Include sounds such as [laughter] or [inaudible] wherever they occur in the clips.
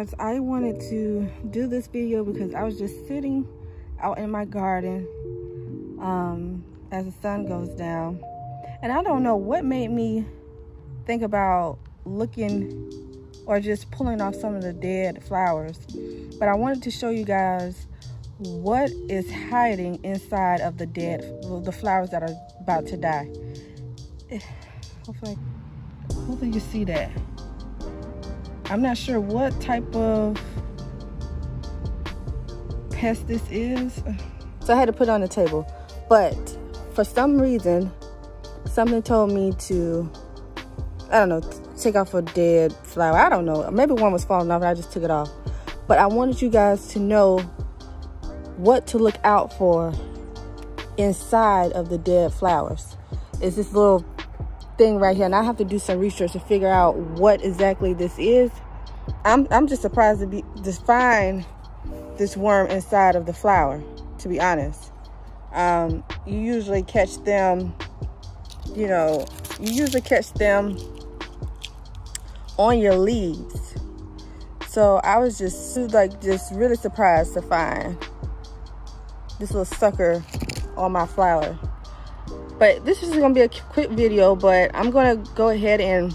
guys, I wanted to do this video because I was just sitting out in my garden um, as the sun goes down. And I don't know what made me think about looking or just pulling off some of the dead flowers. But I wanted to show you guys what is hiding inside of the dead, the flowers that are about to die. [sighs] Hopefully, hopefully you see that. I'm not sure what type of pest this is. So I had to put it on the table. But for some reason, something told me to, I don't know, take off a dead flower. I don't know. Maybe one was falling off I just took it off. But I wanted you guys to know what to look out for inside of the dead flowers. It's this little thing right here and I have to do some research to figure out what exactly this is. I'm, I'm just surprised to be to find this worm inside of the flower, to be honest. Um, you usually catch them, you know, you usually catch them on your leaves. So I was just like just really surprised to find this little sucker on my flower but this is gonna be a quick video but i'm gonna go ahead and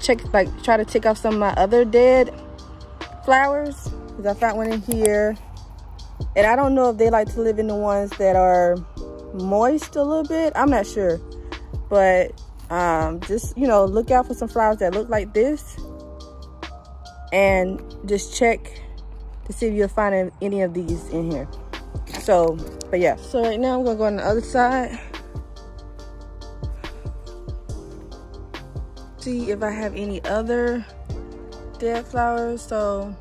check like try to take off some of my other dead flowers because i found one in here. And i don't know if they like to live in the ones that are moist a little bit i'm not sure. But um, just you know look out for some flowers that look like this. And just check to see if you'll find any of these in here. So but yeah. So right now i'm gonna go on the other side see if I have any other dead flowers. So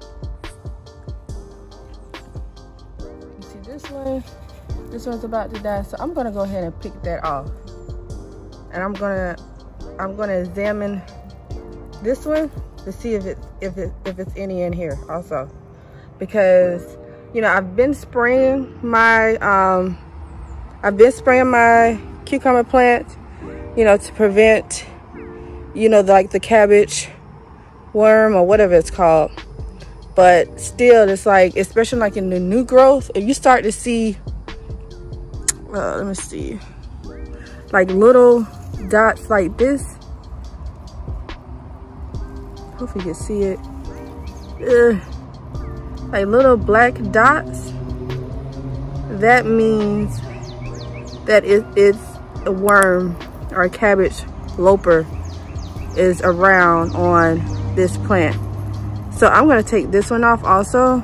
you see this one, this one's about to die. So I'm gonna go ahead and pick that off. And I'm gonna I'm gonna examine this one to see if it if it if it's any in here also. Because you know I've been spraying my um I've been spraying my cucumber plant, you know, to prevent you know, like the cabbage worm or whatever it's called. But still, it's like, especially like in the new growth, if you start to see, uh, let me see, like little dots like this. Hopefully you can see it. Ugh. Like little black dots. That means that it, it's a worm or a cabbage loper is around on this plant. So I'm gonna take this one off also.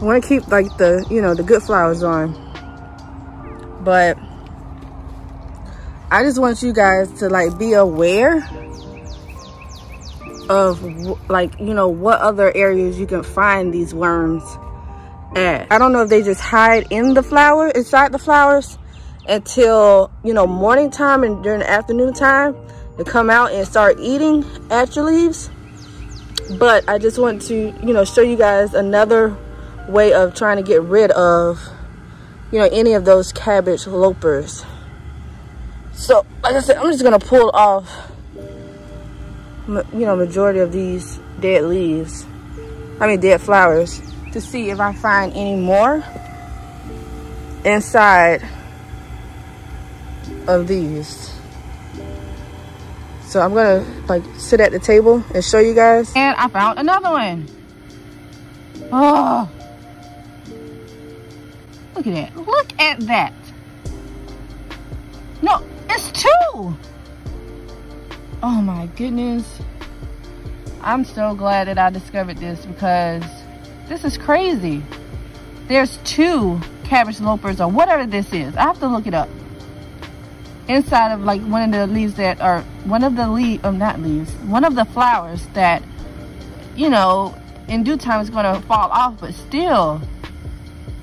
I wanna keep like the, you know, the good flowers on. But I just want you guys to like be aware of like, you know, what other areas you can find these worms at. I don't know if they just hide in the flower, inside the flowers until, you know, morning time and during the afternoon time to come out and start eating at your leaves. But I just want to, you know, show you guys another way of trying to get rid of, you know, any of those cabbage lopers. So, like I said, I'm just to pull off, you know, majority of these dead leaves. I mean, dead flowers to see if I find any more inside of these. So I'm gonna like sit at the table and show you guys. And I found another one. Oh, look at that. Look at that. No, it's two. Oh my goodness. I'm so glad that I discovered this because this is crazy. There's two cabbage lopers or whatever this is. I have to look it up inside of like one of the leaves that are one of the leaf of um, not leaves one of the flowers that you know in due time is going to fall off but still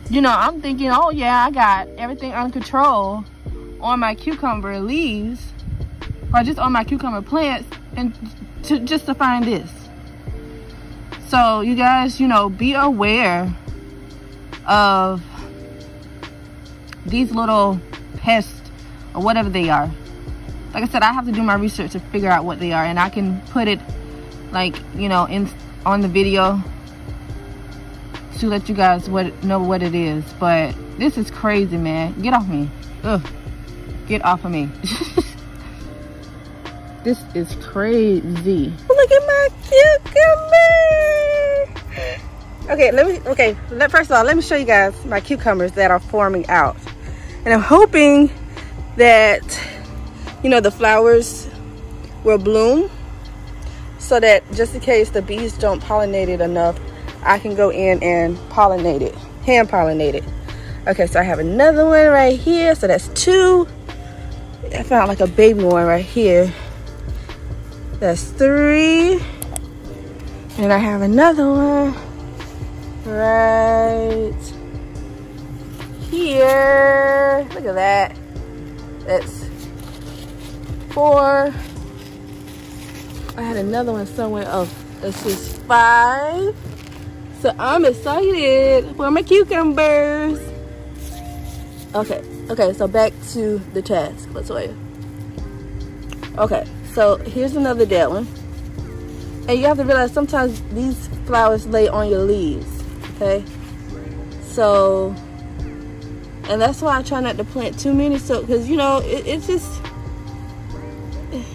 you know i'm thinking oh yeah i got everything under control on my cucumber leaves or just on my cucumber plants and to just to find this. So you guys you know be aware of these little pests or whatever they are. Like I said, I have to do my research to figure out what they are and I can put it like you know in on the video to let you guys what know what it is. But this is crazy man. Get off me. Ugh. get off of me. [laughs] This is crazy. Look at my cucumber okay let me okay let, first of all let me show you guys my cucumbers that are forming out. And i'm hoping that you know the flowers will bloom so that just in case the bees don't pollinate it enough I can go in and pollinate it hand pollinate it. Okay so I have another one right here. So that's two. I found like a baby one right here. That's three. And I have another one right here. Look at that that's four I had another one somewhere else. This is five. So I'm excited for my cucumbers. Okay, okay, so back to the task. Wait. Okay, so here's another dead one. And you have to realize sometimes these flowers lay on your leaves, okay? So, and that's why I try not to plant too many, so, because, you know, it, it's just,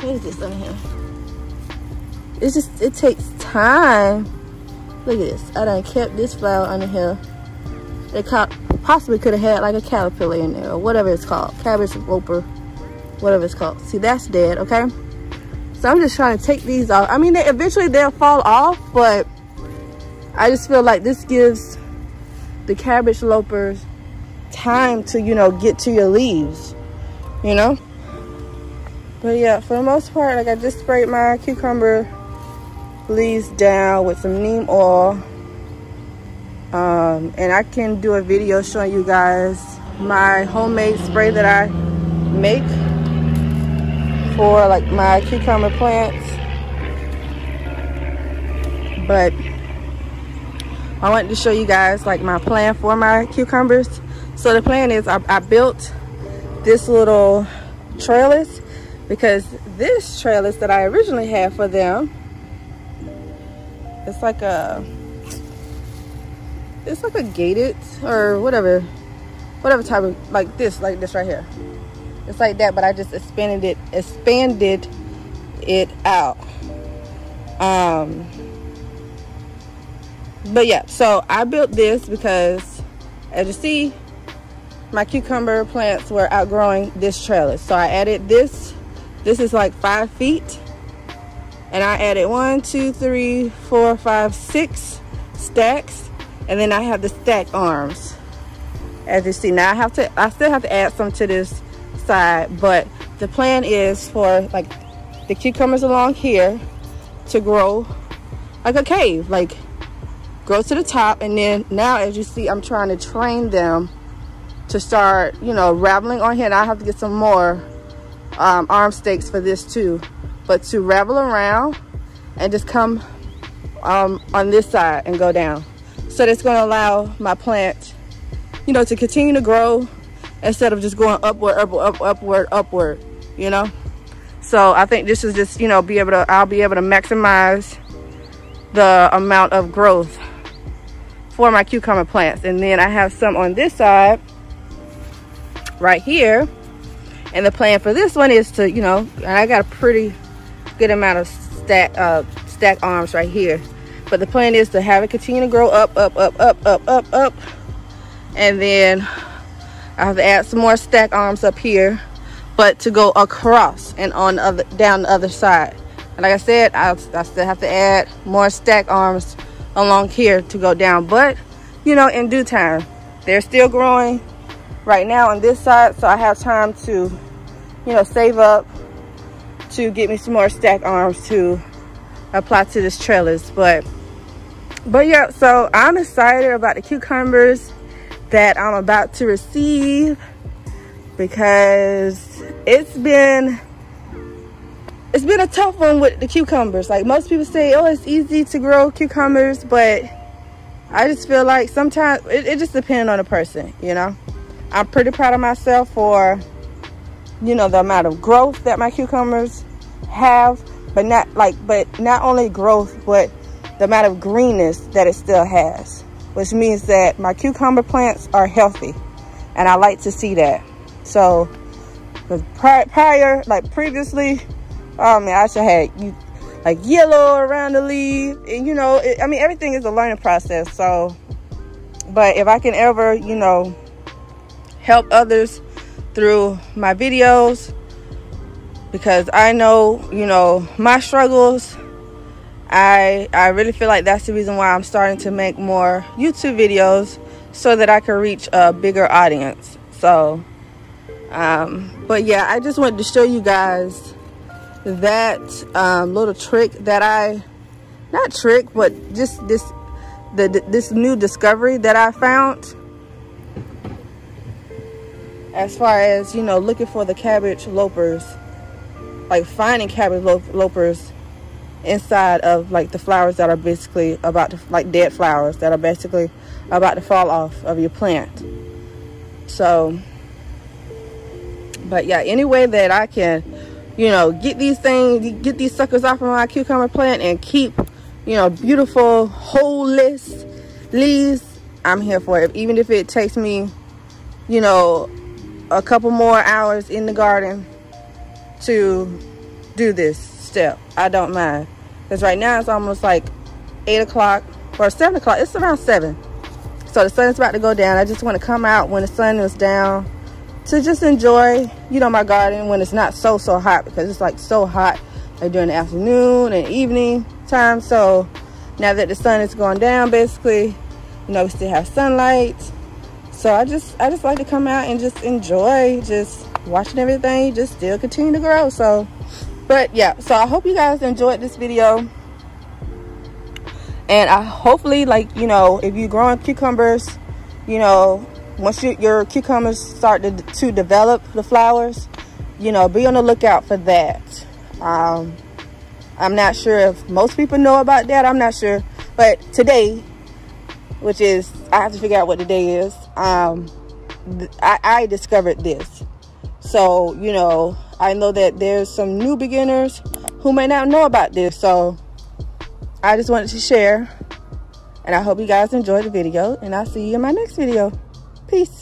what is this on here? it's just it takes time. Look at this. I done kept this flower under here. It possibly could have had like a caterpillar in there or whatever it's called. Cabbage roper whatever it's called. See that's dead okay? So i'm just trying to take these off. I mean they, eventually they'll fall off but i just feel like this gives the cabbage lopers time to you know get to your leaves you know? But yeah for the most part like i just sprayed my cucumber leaves down with some neem oil. Um, and I can do a video showing you guys my homemade spray that I make for like my cucumber plants. But I wanted to show you guys like my plan for my cucumbers so the plan is I, I built this little trellis because this trellis that I originally had for them it's like a it's like a gated or whatever whatever type of like this like this right here. It's like that but i just expanded it expanded it out. Um but yeah so i built this because as you see my cucumber plants were outgrowing this trellis. So i added this. This is like five feet. And I added one, two, three, four, five, six stacks, and then I have the stack arms. As you see, now I have to, I still have to add some to this side, but the plan is for like the cucumbers along here to grow like a cave, like grow to the top, and then now as you see, I'm trying to train them to start, you know, raveling on here. And I have to get some more um, arm stakes for this too but to ravel around and just come um, on this side and go down. So that's gonna allow my plant, you know, to continue to grow instead of just going upward, upward, up, upward, upward, you know? So I think this is just, you know, be able to, I'll be able to maximize the amount of growth for my cucumber plants. And then I have some on this side right here. And the plan for this one is to, you know, I got a pretty good amount of stack uh, stack arms right here. But the plan is to have it continue to grow up, up, up, up, up, up, up. And then I have to add some more stack arms up here, but to go across and on the other down the other side. And like I said, I, I still have to add more stack arms along here to go down. But, you know, in due time, they're still growing right now on this side. So I have time to, you know, save up to get me some more stack arms to apply to this trellis but but yeah so i'm excited about the cucumbers that i'm about to receive because it's been it's been a tough one with the cucumbers like most people say oh it's easy to grow cucumbers but i just feel like sometimes it, it just depends on the person you know i'm pretty proud of myself for you know, the amount of growth that my cucumbers have. but not like, but not only growth, but the amount of greenness that it still has, which means that my cucumber plants are healthy. And I like to see that. So, prior, prior like previously, oh man, I should have you like yellow around the leaf. And you know, it, I mean, everything is a learning process. So, but if I can ever, you know, help others through my videos, because I know, you know, my struggles, I I really feel like that's the reason why I'm starting to make more YouTube videos so that I can reach a bigger audience. So, um, but yeah, I just wanted to show you guys that um, little trick that I, not trick, but just this, the, this new discovery that I found. As far as, you know, looking for the cabbage lopers, like finding cabbage lopers inside of like the flowers that are basically about to, like dead flowers that are basically about to fall off of your plant. So, but yeah, any way that I can you know, get these things, get these suckers off of my cucumber plant and keep, you know, beautiful, whole list leaves, I'm here for it. Even if it takes me, you know, a couple more hours in the garden to do this step. I don't mind. Because right now it's almost like 8 o'clock or 7 o'clock. It's around 7. So the sun is about to go down. I just want to come out when the sun is down to just enjoy, you know, my garden when it's not so, so hot because it's like so hot like during the afternoon and evening time. So now that the sun is going down, basically, you know, we still have sunlight. So I just, I just like to come out and just enjoy just watching everything just still continue to grow. So, but yeah, so I hope you guys enjoyed this video. And I hopefully like, you know, if you're growing cucumbers, you know, once you, your cucumbers start to, to develop the flowers, you know, be on the lookout for that. Um, I'm not sure if most people know about that. I'm not sure. But today, which is, I have to figure out what the day is, um, I, I discovered this. So, you know, I know that there's some new beginners who may not know about this. So, I just wanted to share. And I hope you guys enjoyed the video. And I'll see you in my next video. Peace.